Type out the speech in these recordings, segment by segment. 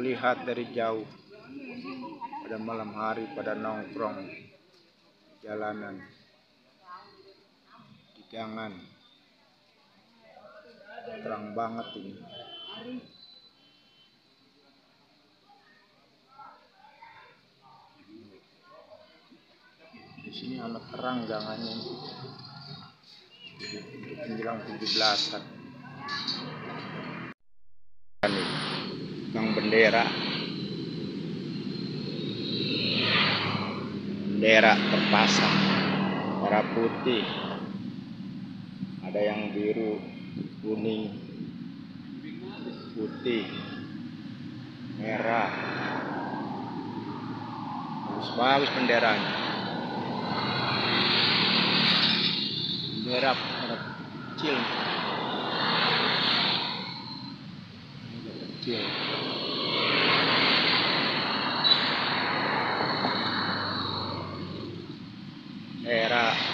terlihat dari jauh pada malam hari pada nongkrong jalanan. Di gangan terang banget ini. Di sini amat terang gangannya menjelang 17-an ini Bang bendera. Bendera terpasang merah putih. Ada yang biru kuning putih merah. Bagus-bagus benderanya. Bendera kecil kecil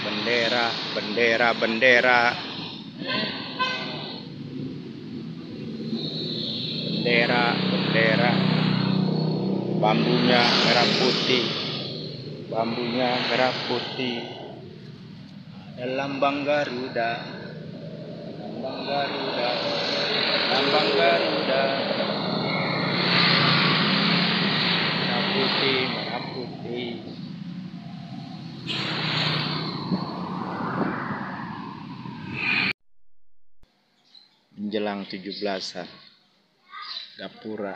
bendera bendera bendera. Bendera bendera. Bambunya merah putih. Bambunya merah putih. Lambang Garuda lambang Garuda lambang Garuda merah putih merah putih menjelang 17-an Gapura.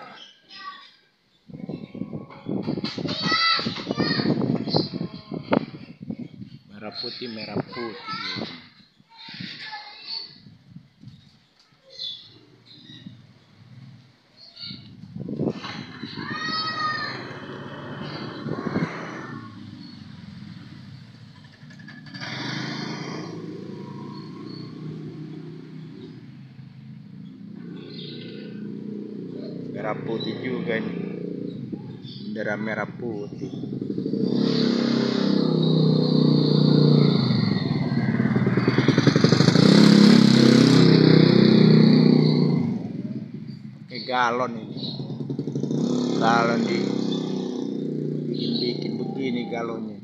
Merah putih merah putih merah putih juga ini bendera merah putih. Pakai galon ini galon di bikin bikin begini galonnya.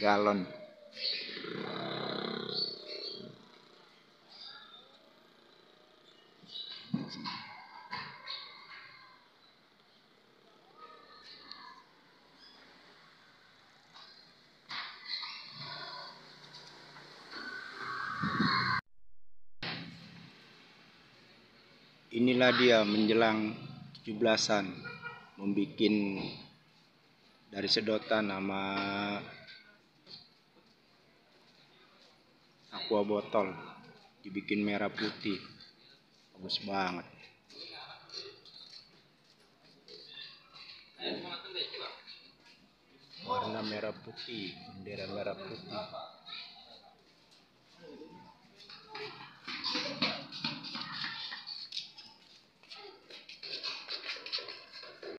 Galon inilah dia menjelang 17-an membuat dari sedotan sama aqua botol dibikin merah putih. Bagus banget. Warna merah putih bendera merah putih